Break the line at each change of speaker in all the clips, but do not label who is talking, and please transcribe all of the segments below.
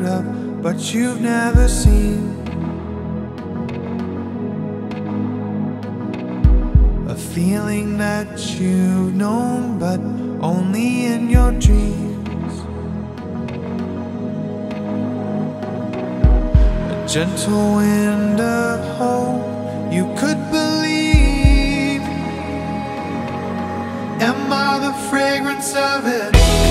that you've never seen. A feeling that you've known, but only in your dreams. A gentle wind of hope you could believe. Am I the fragrance of it?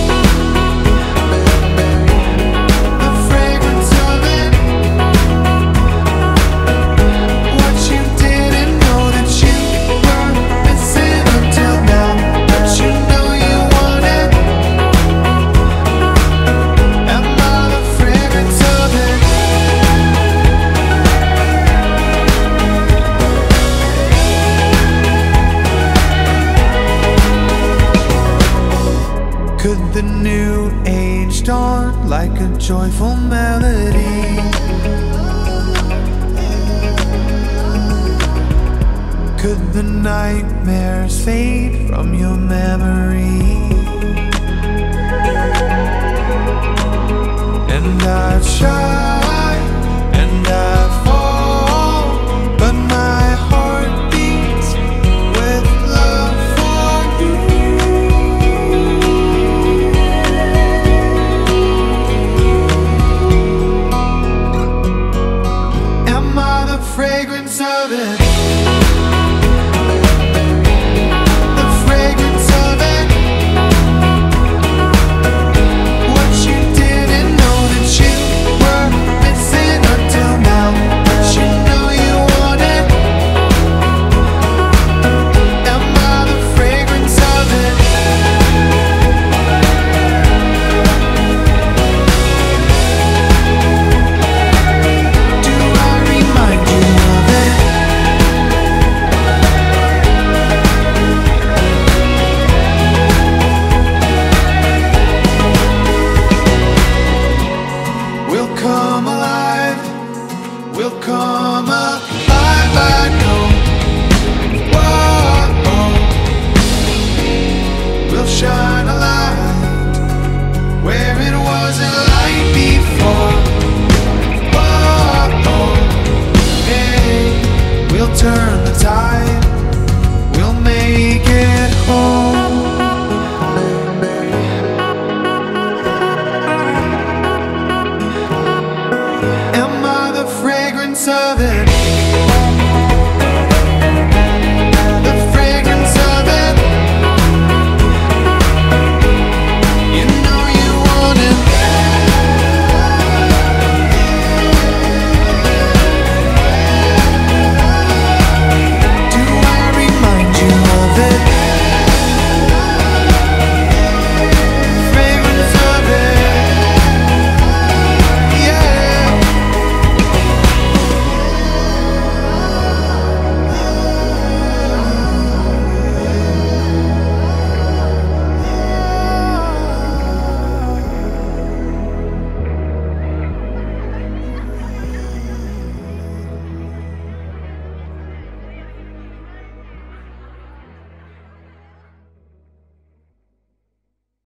Could the new age dawn like a joyful melody? Could the nightmares fade fragrance of it. will come alive, we'll oh. shine a light. deserve it